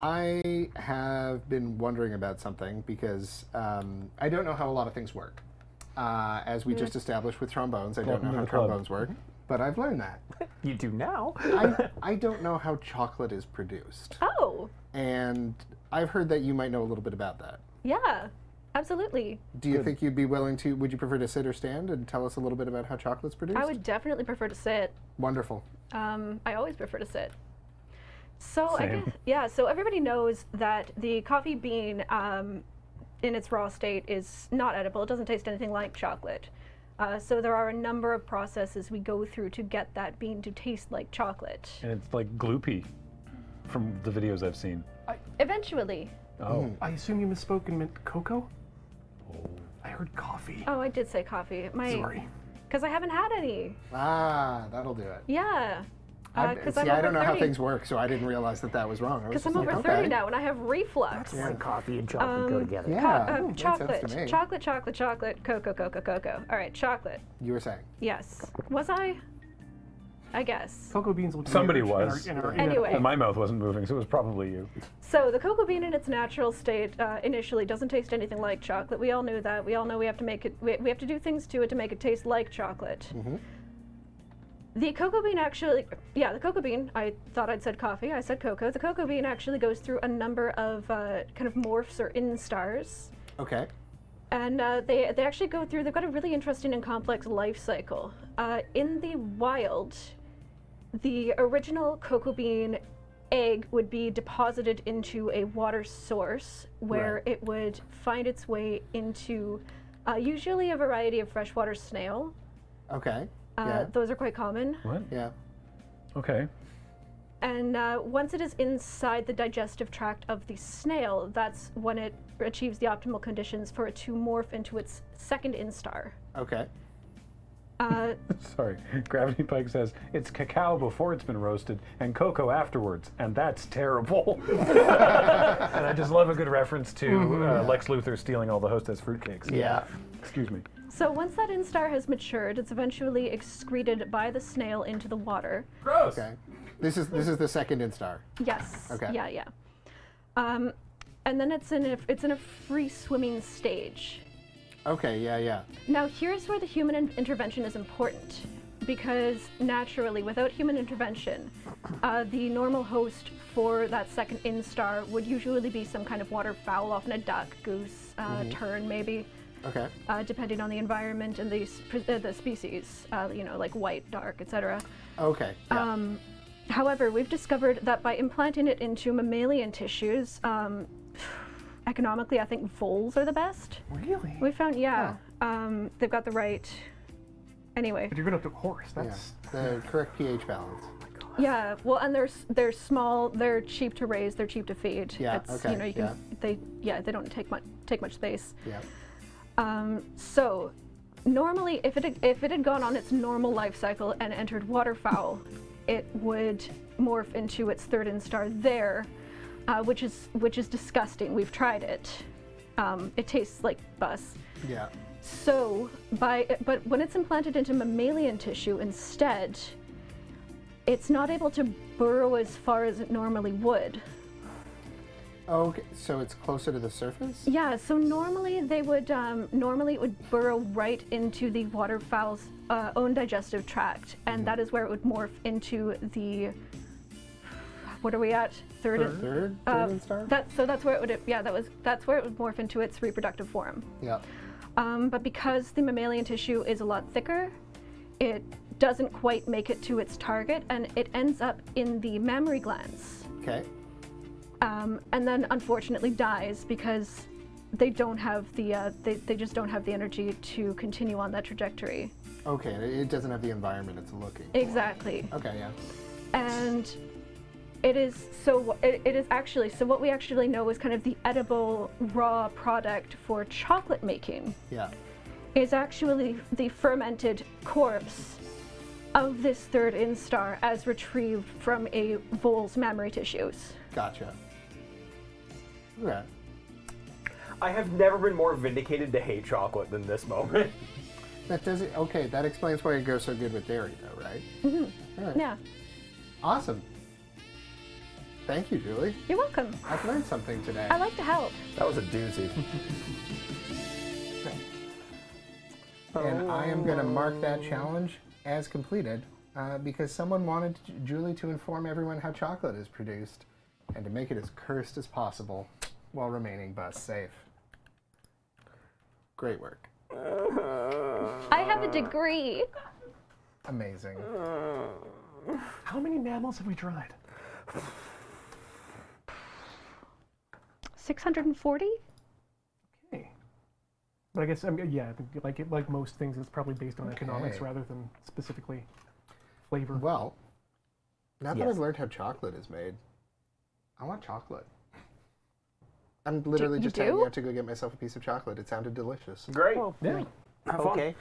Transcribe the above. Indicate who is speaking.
Speaker 1: I have been wondering about something because um, I don't know how a lot of things work. Uh, as we just established with trombones, I don't know how trombones work, but I've learned that.
Speaker 2: You do now.
Speaker 1: I, I don't know how chocolate is produced.
Speaker 3: Oh,
Speaker 1: And I've heard that you might know a little bit about that.
Speaker 3: yeah, absolutely.
Speaker 1: Do you think you'd be willing to, would you prefer to sit or stand and tell us a little bit about how chocolate's produced?
Speaker 3: I would definitely prefer to sit.
Speaker 1: Wonderful.
Speaker 3: Um, I always prefer to sit. So I guess, yeah. So everybody knows that the coffee bean, um, in its raw state, is not edible. It doesn't taste anything like chocolate. Uh, so there are a number of processes we go through to get that bean to taste like chocolate.
Speaker 4: And it's like gloopy from the videos I've seen.
Speaker 3: Eventually.
Speaker 4: Oh,
Speaker 2: I assume you misspoke and meant cocoa? Oh. I heard coffee.
Speaker 3: Oh, I did say coffee. My,
Speaker 2: Sorry.
Speaker 3: Because I haven't had any.
Speaker 1: Ah, that'll do it.
Speaker 3: Yeah.
Speaker 1: I,
Speaker 3: Because
Speaker 1: see,
Speaker 3: I'm
Speaker 1: I don't know
Speaker 3: 30.
Speaker 1: how things work, so I didn't realize that that was wrong. I
Speaker 3: Because I'm
Speaker 1: just
Speaker 3: over
Speaker 1: like,
Speaker 3: 30
Speaker 1: okay.
Speaker 3: now and I have reflux.
Speaker 1: Yeah.
Speaker 5: coffee and chocolate go together.
Speaker 1: Yeah,
Speaker 3: Co-
Speaker 1: that
Speaker 3: um,
Speaker 1: makes
Speaker 3: chocolate, chocolate, chocolate, chocolate, cocoa, cocoa, cocoa. All right, chocolate.
Speaker 1: You were saying.
Speaker 3: Yes. Was I? I guess.
Speaker 2: Cocoa beans will do
Speaker 4: Somebody
Speaker 2: in our-
Speaker 4: was.
Speaker 2: in our- in our-
Speaker 3: Anyway.
Speaker 4: and my mouth wasn't moving, so it was probably you.
Speaker 3: So the cocoa bean in its natural state uh, initially doesn't taste anything like chocolate. We all knew that. We all know we have to make it. We, we have to do things to it to make it taste like chocolate. The cocoa bean actually, yeah, the cocoa bean. I thought I'd said coffee. I said cocoa. The cocoa bean actually goes through a number of uh, kind of morphs or instars.
Speaker 1: Okay.
Speaker 3: and uh, they they actually go through. They've got a really interesting and complex life cycle. Uh, in the wild, the original cocoa bean egg would be deposited into a water source where
Speaker 1: Right.
Speaker 3: it would find its way into uh, usually a variety of freshwater snail.
Speaker 1: Okay.
Speaker 3: Uh,
Speaker 1: yeah.
Speaker 3: Those are quite common.
Speaker 4: What?
Speaker 1: Yeah.
Speaker 4: Okay.
Speaker 3: And uh, once it is inside the digestive tract of the snail, that's when it achieves the optimal conditions for it to morph into its second instar.
Speaker 1: Okay.
Speaker 3: Uh,
Speaker 4: Sorry. Gravity Pike says it's cacao before it's been roasted and cocoa afterwards, and that's terrible. and I just love a good reference to uh, Lex Luthor stealing all the hostess fruitcakes.
Speaker 1: Yeah.
Speaker 4: Excuse me.
Speaker 3: So once that instar has matured, it's eventually excreted by the snail into the water.
Speaker 4: Gross.
Speaker 1: Okay. This is this is the second instar.
Speaker 3: Yes.
Speaker 1: Okay.
Speaker 3: Yeah, yeah. Um, and then it's in a it's in a free swimming stage.
Speaker 1: Okay. Yeah. Yeah.
Speaker 3: Now here's where the human in- intervention is important, because naturally, without human intervention, uh, the normal host for that second instar would usually be some kind of waterfowl, often a duck, goose, uh, tern, maybe.
Speaker 1: Okay.
Speaker 3: Uh, depending on the environment and the, uh, the species, uh, you know, like white, dark, etc.
Speaker 1: Okay. Yeah.
Speaker 3: Um, however, we've discovered that by implanting it into mammalian tissues, um, economically, I think voles are the best.
Speaker 2: Really?
Speaker 3: We found, yeah, um, they've got the right. Anyway,
Speaker 2: But you're going to have to horse.
Speaker 1: yeah.
Speaker 2: That's
Speaker 1: The correct pH balance.
Speaker 3: yeah. Well, and they're they're small. They're cheap to raise. They're cheap to feed.
Speaker 1: Yeah,
Speaker 3: It's,
Speaker 1: okay,
Speaker 3: You know, you can
Speaker 1: yeah.
Speaker 3: they yeah they don't take much take much space.
Speaker 1: Yeah.
Speaker 3: Um, so normally, if it had, if it had gone on its normal life cycle and entered waterfowl, it would morph into its third instar there, uh, which is which is disgusting. We've tried it. Um, it tastes like bus.
Speaker 1: Yeah.
Speaker 3: So by but when it's implanted into mammalian tissue instead, it's not able to burrow as far as it normally would.
Speaker 1: Okay. So it's closer to the surface.
Speaker 3: Yeah, so normally they would um, normally it would burrow right into the waterfowl's uh, own digestive tract, and that is where it would morph into the. What are we at? Third.
Speaker 1: Third. Third
Speaker 3: uh,
Speaker 1: instar.
Speaker 3: That so that's where it would yeah that was that's where it would morph into its reproductive form.
Speaker 1: yeah.
Speaker 3: Um, but because the mammalian tissue is a lot thicker, it doesn't quite make it to its target, and it ends up in the mammary glands,
Speaker 1: Okay.
Speaker 3: um, and then unfortunately dies because they don't have the uh, they, they just don't have the energy to continue on that trajectory.
Speaker 1: Okay. It doesn't have the environment it's looking. for.
Speaker 3: Exactly.
Speaker 1: Okay. Yeah.
Speaker 3: and it is so it, it is actually so what we actually know is kind of the edible raw product for chocolate making
Speaker 1: Yeah.
Speaker 3: is actually the fermented corpse of this third instar as retrieved from a vole's mammary tissues.
Speaker 1: Gotcha. Okay.
Speaker 5: I have never been more vindicated to hate chocolate than this moment.
Speaker 1: That does it. Okay. That explains why it goes so good with dairy, though, right? Mm-hmm.
Speaker 3: Yeah.
Speaker 1: Awesome. Thank you, Julie.
Speaker 3: You're welcome.
Speaker 1: I've learned something today.
Speaker 3: I like to help.
Speaker 5: That was a doozy.
Speaker 1: and I am going to mark that challenge as completed uh, because someone wanted Julie to inform everyone how chocolate is produced and to make it as cursed as possible while remaining bus safe. Great work.
Speaker 3: I have a degree.
Speaker 1: Amazing.
Speaker 2: How many mammals have we tried?
Speaker 3: 640?
Speaker 2: Okay. But I guess I mean, yeah, I think like it, like most things, it's probably based on economics rather than specifically flavor.
Speaker 1: Well, now that I've learned how chocolate is made, I want chocolate. I'm literally
Speaker 3: you
Speaker 1: just heading
Speaker 3: do?
Speaker 1: out to go get myself a piece of chocolate. It sounded delicious.
Speaker 5: Great.
Speaker 2: Well, yeah.
Speaker 5: Have fun.
Speaker 6: Okay.